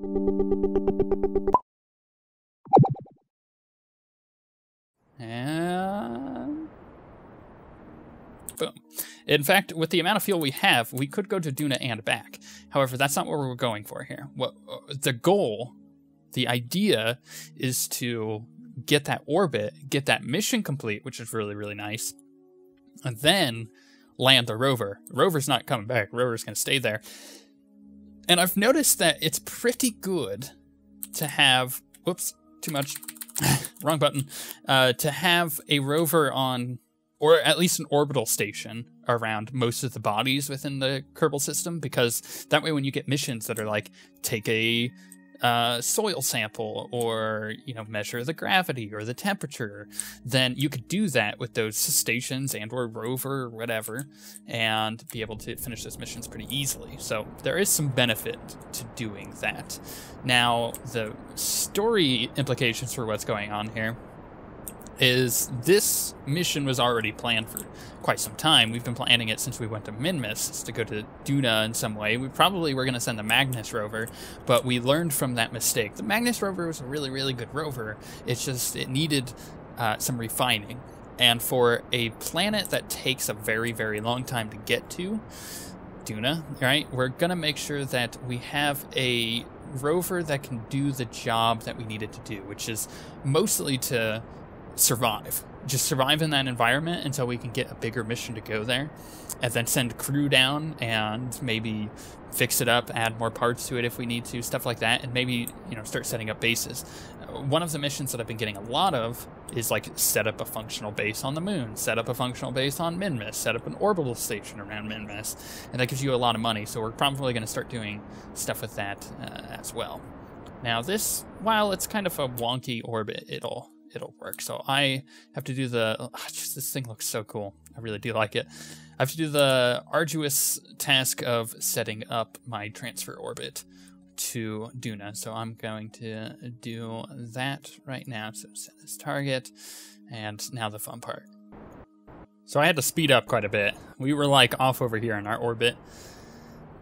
Boom. In fact, with the amount of fuel we have, we could go to Duna and back. However, that's not what we're going for here. What uh, the goal, the idea, is to get that orbit, get that mission complete, which is really really nice, and then land the rover. Rover's not coming back. Rover's going to stay there. And I've noticed that it's pretty good to have. Whoops, too much. Wrong button. Uh, to have a rover on, or at least an orbital station around most of the bodies within the Kerbal system, because that way when you get missions that are like, take a uh, soil sample or you know measure the gravity or the temperature then you could do that with those stations and or rover or whatever and be able to finish those missions pretty easily. So there is some benefit to doing that. Now the story implications for what's going on here is this mission was already planned for quite some time. We've been planning it since we went to Minmus to go to Duna in some way. We probably were going to send the Magnus rover, but we learned from that mistake. The Magnus rover was a really, really good rover. It's just, it needed uh, some refining. And for a planet that takes a very, very long time to get to, Duna, right, we're going to make sure that we have a rover that can do the job that we needed to do, which is mostly to survive. Just survive in that environment until we can get a bigger mission to go there, and then send crew down and maybe fix it up, add more parts to it if we need to, stuff like that, and maybe you know start setting up bases. One of the missions that I've been getting a lot of is like set up a functional base on the moon, set up a functional base on Minmus, set up an orbital station around Minmus, and that gives you a lot of money. So we're probably going to start doing stuff with that uh, as well. Now this, while it's kind of a wonky orbit, it'll it'll work. So I have to do the, oh, just this thing looks so cool. I really do like it. I have to do the arduous task of setting up my transfer orbit to Duna. So I'm going to do that right now. So set this target and now the fun part. So I had to speed up quite a bit. We were like off over here in our orbit.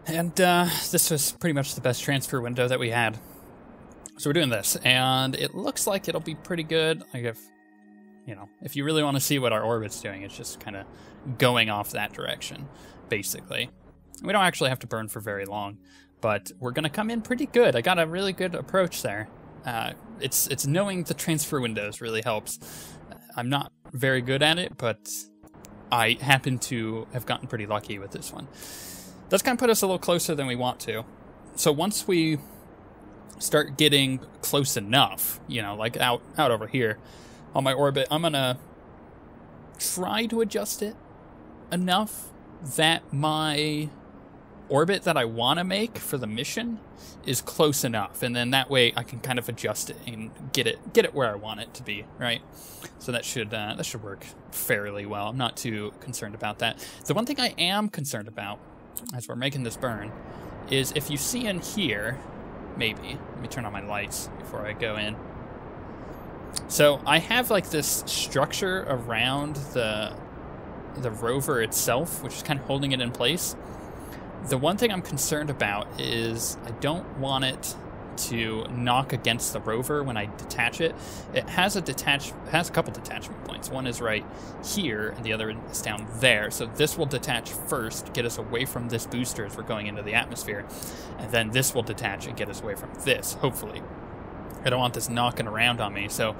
And uh, this was pretty much the best transfer window that we had. So we're doing this, and it looks like it'll be pretty good. Like if, you know, if you really want to see what our orbit's doing, it's just kind of going off that direction, basically. We don't actually have to burn for very long, but we're going to come in pretty good. I got a really good approach there. Uh, it's it's knowing the transfer windows really helps. I'm not very good at it, but I happen to have gotten pretty lucky with this one. That's kind of put us a little closer than we want to. So once we start getting close enough, you know, like out out over here on my orbit, I'm gonna try to adjust it enough that my orbit that I want to make for the mission is close enough, and then that way I can kind of adjust it and get it get it where I want it to be, right? So that should uh, that should work fairly well. I'm not too concerned about that. The one thing I am concerned about as we're making this burn is if you see in here Maybe. Let me turn on my lights before I go in. So I have like this structure around the the rover itself, which is kind of holding it in place. The one thing I'm concerned about is I don't want it to knock against the rover when I detach it. It has a detach has a couple detachment points. One is right here and the other is down there. So this will detach first, get us away from this booster as we're going into the atmosphere. And then this will detach and get us away from this, hopefully. I don't want this knocking around on me, so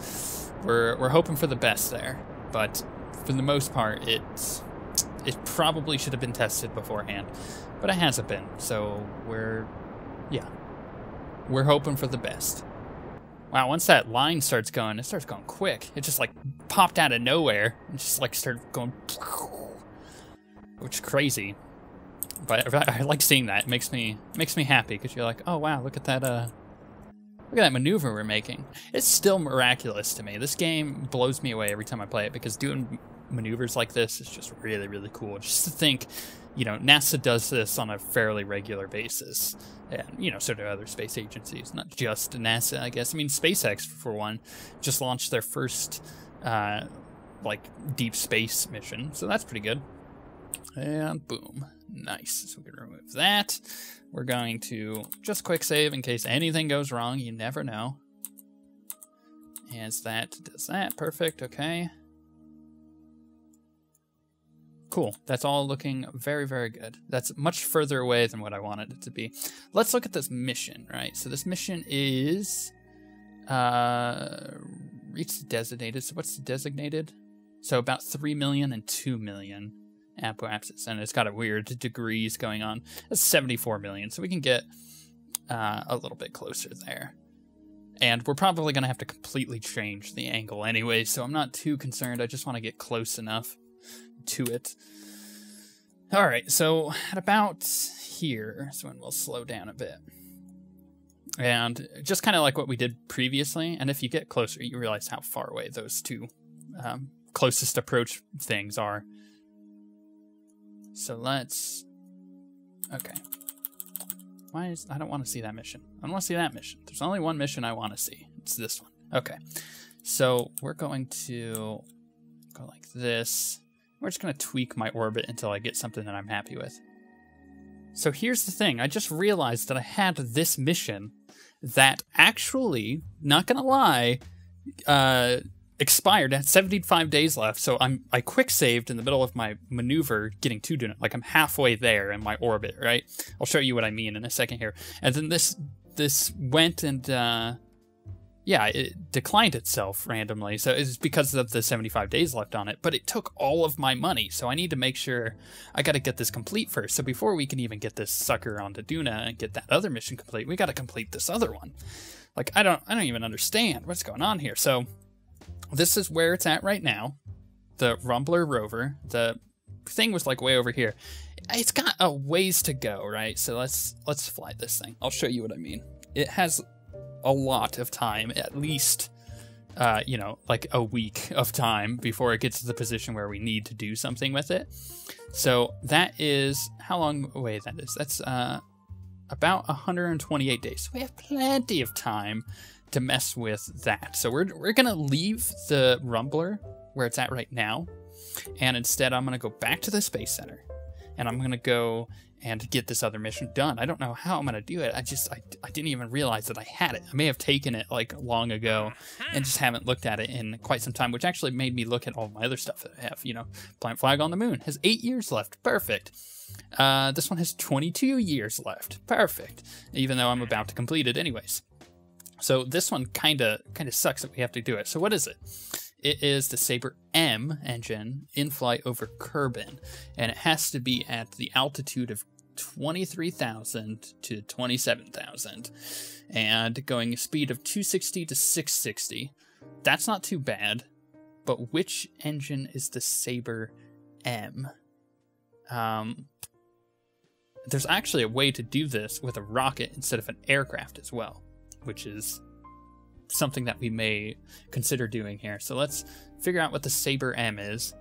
we're we're hoping for the best there. But for the most part, it's it probably should have been tested beforehand, but it hasn't been. So we're yeah, we're hoping for the best. Wow, once that line starts going, it starts going quick. It just like popped out of nowhere and just like started going, which is crazy. But I, like seeing that. It makes me makes me happy because you're like, oh wow, look at that uh, look at that maneuver we're making. It's still miraculous to me. This game blows me away every time I play it because doing maneuvers like this is just really really cool. Just to think you know, NASA does this on a fairly regular basis. And, you know, so do other space agencies, not just NASA, I guess. I mean, SpaceX, for one, just launched their first, uh, like, deep space mission. So that's pretty good. And boom. Nice. So we can remove that. We're going to just quick save in case anything goes wrong. You never know. As that does that. Perfect. Okay. Cool. That's all looking very, very good. That's much further away than what I wanted it to be. Let's look at this mission, right? So this mission is uh reach designated. So what's designated? So about 3 million and 2 million apoapsis. And it's got a weird degrees going on. It's 74 million. So we can get uh, a little bit closer there. And we're probably going to have to completely change the angle anyway, so I'm not too concerned. I just want to get close enough to it. All right, so at about here is when we'll slow down a bit. And just kind of like what we did previously, and if you get closer, you realize how far away those two um, closest approach things are. So let's. Okay. Why is. I don't want to see that mission. I don't want to see that mission. There's only one mission I want to see. It's this one. Okay. So we're going to go like this. We're just going to tweak my orbit until I get something that I'm happy with. So here's the thing. I just realized that I had this mission that actually, not going to lie, uh, expired. I had 75 days left, so I'm I quick saved in the middle of my maneuver getting to Duna. Like I'm halfway there in my orbit, right? I'll show you what I mean in a second here. And then this this went and uh yeah, it declined itself randomly. So it's because of the 75 days left on it, but it took all of my money. So I need to make sure I got to get this complete first. So before we can even get this sucker onto Duna and get that other mission complete, we got to complete this other one. Like I don't I don't even understand what's going on here. So this is where it's at right now. The Rumbler rover. The thing was like way over here. It's got a ways to go, right? So let's let's fly this thing. I'll show you what I mean. It has a lot of time, at least uh, you know, like a week of time before it gets to the position where we need to do something with it. So that is how long away that is. That's uh, about 128 days. So we have plenty of time to mess with that. So we're, we're going to leave the Rumbler where it's at right now. And instead, I'm going to go back to the Space Center. And I'm going to go and get this other mission done. I don't know how I'm going to do it. I just, I, I didn't even realize that I had it. I may have taken it like long ago and just haven't looked at it in quite some time, which actually made me look at all my other stuff that I have. You know, Plant Flag on the Moon has eight years left. Perfect. Uh, this one has 22 years left. Perfect. Even though I'm about to complete it anyways. So this one kind of kind of sucks that we have to do it. So what is it? It is the Sabre M engine in flight over Kerbin, and it has to be at the altitude of 23,000 to 27,000 and going a speed of 260 to 660. That's not too bad, but which engine is the Sabre M? Um, there's actually a way to do this with a rocket instead of an aircraft as well which is something that we may consider doing here. So let's figure out what the Sabre M is,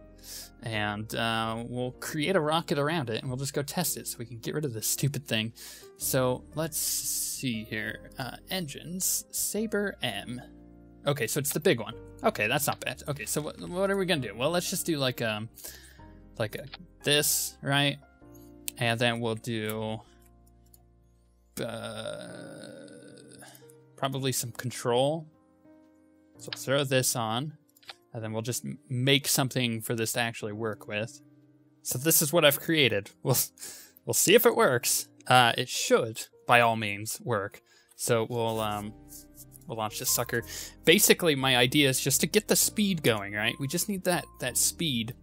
and uh, we'll create a rocket around it, and we'll just go test it so we can get rid of this stupid thing. So let's see here. Uh, engines, Sabre M. Okay, so it's the big one. Okay, that's not bad. Okay, so what, what are we gonna do? Well, let's just do like um, like a, this, right? And then we'll do. Uh, probably some control. So I'll throw this on, and then we'll just make something for this to actually work with. So this is what I've created. We'll we'll see if it works. Uh, it should, by all means, work. So we'll um, we'll launch this sucker. Basically, my idea is just to get the speed going. Right? We just need that that speed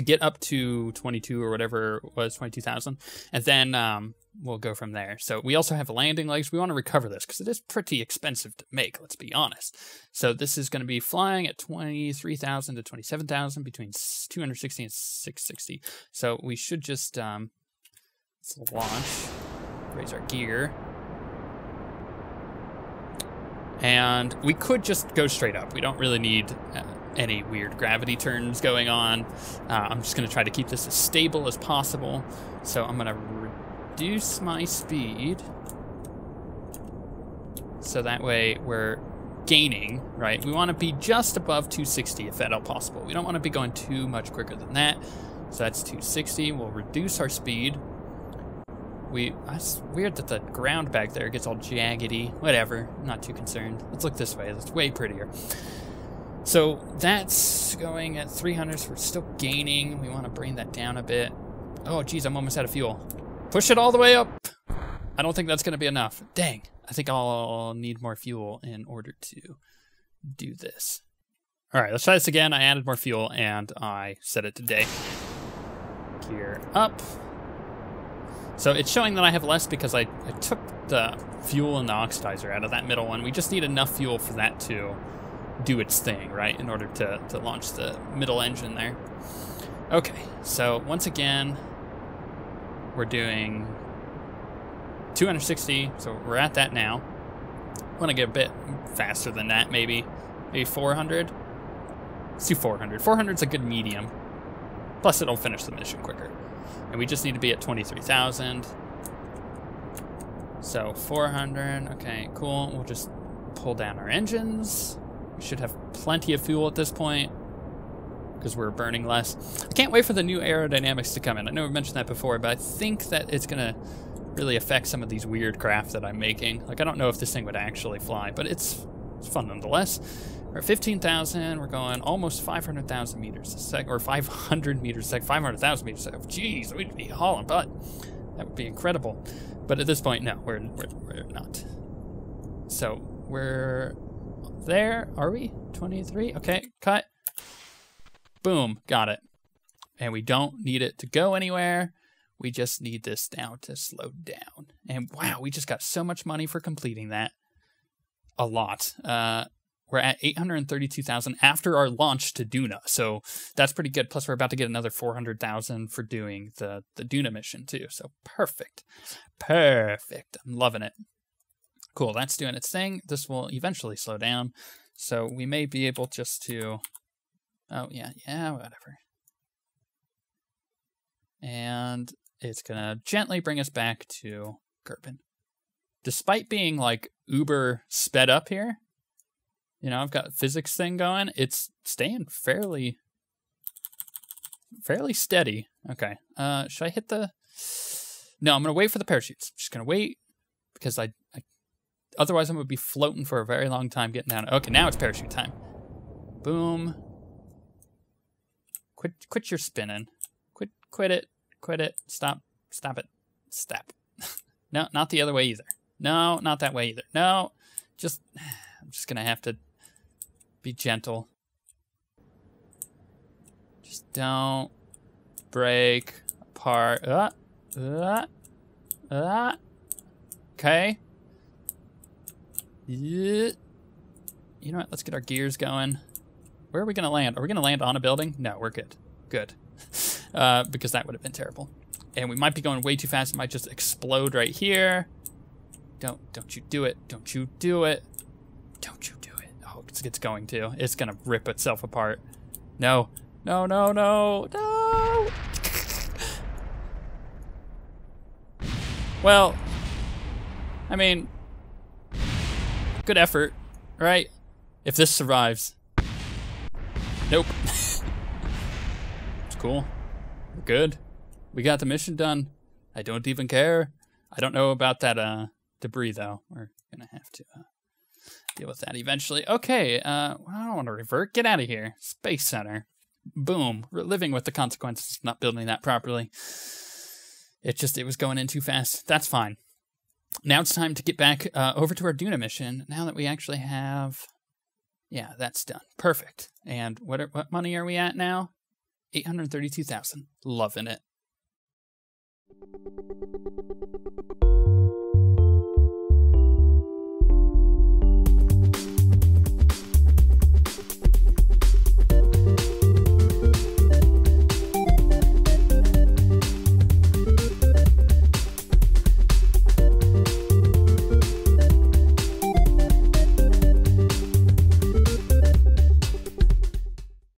to get up to 22 or whatever was 22,000, and then um, we'll go from there. So we also have landing legs. We want to recover this because it is pretty expensive to make, let's be honest. So this is going to be flying at 23,000 to 27,000 between 260 and 660. So we should just um, let's launch, raise our gear. And we could just go straight up. We don't really need uh, any weird gravity turns going on. Uh, I'm just going to try to keep this as stable as possible. So I'm going to reduce my speed so that way we're gaining, right? We want to be just above 260 if at all possible. We don't want to be going too much quicker than that. So that's 260. We'll reduce our speed. We That's weird that the ground back there gets all jaggedy. Whatever. I'm not too concerned. Let's look this way. It's way prettier. So that's going at 300. So we're still gaining. We want to bring that down a bit. Oh, geez, I'm almost out of fuel. Push it all the way up. I don't think that's going to be enough. Dang. I think I'll need more fuel in order to do this. All right, let's try this again. I added more fuel and I set it to day. Gear up. So it's showing that I have less because I, I took the fuel and the oxidizer out of that middle one. We just need enough fuel for that to do its thing, right, in order to, to launch the middle engine there. Okay, so once again, we're doing 260, so we're at that now. Want to get a bit faster than that, maybe. Maybe 400? Let's do 400. 400 is a good medium. Plus, it'll finish the mission quicker. And we just need to be at 23,000. So 400, okay, cool. We'll just pull down our engines. Should have plenty of fuel at this point because we're burning less. I can't wait for the new aerodynamics to come in. I know we mentioned that before, but I think that it's going to really affect some of these weird craft that I'm making. Like, I don't know if this thing would actually fly, but it's, it's fun nonetheless. We're at 15,000. We're going almost 500,000 meters a sec, or 500 meters a sec, 500,000 meters a sec. Jeez, we'd be hauling butt. That would be incredible. But at this point, no, we're, we're, we're not. So, we're there. Are we? 23? Okay, cut. Boom, got it. And we don't need it to go anywhere. We just need this now to slow down. And wow, we just got so much money for completing that. A lot. Uh, we're at 832,000 after our launch to Duna. So that's pretty good. Plus, we're about to get another 400,000 for doing the, the Duna mission, too. So perfect. Perfect. I'm loving it. Cool. That's doing its thing. This will eventually slow down. So we may be able just to. Oh, yeah, yeah, whatever. And it's going to gently bring us back to Kerbin. Despite being like uber sped up here, you know, I've got physics thing going, it's staying fairly fairly steady. Okay. Uh should I hit the No, I'm going to wait for the parachutes. I'm just going to wait because I, I otherwise I'm going to be floating for a very long time getting down. Okay, now it's parachute time. Boom. Quit quit your spinning. Quit quit it. Quit it. Stop. Stop it. Stop. no, not the other way either. No, not that way either. No, just, I'm just going to have to be gentle. Just don't break apart. Uh, uh, uh. Okay. You know what? Let's get our gears going. Where are we going to land? Are we going to land on a building? No, we're good. Good. uh, because that would have been terrible. And we might be going way too fast. It might just explode right here. Don't, don't you do it. Don't you do it. Don't you do it. Oh, it's, it's going to. It's going to rip itself apart. No. No, no, no. No. well, I mean, good effort, right? If this survives. Nope. It's cool. We're good. We got the mission done. I don't even care. I don't know about that uh, debris, though. We're going to have to uh, deal with that eventually. Okay, uh, I don't want to revert. Get out of here. Space Center. Boom. We're living with the consequences of not building that properly. It just, it was going in too fast. That's fine. Now it's time to get back uh, over to our Duna mission. Now that we actually have, yeah, that's done. Perfect. And what are, what money are we at now? 832,000. Loving it.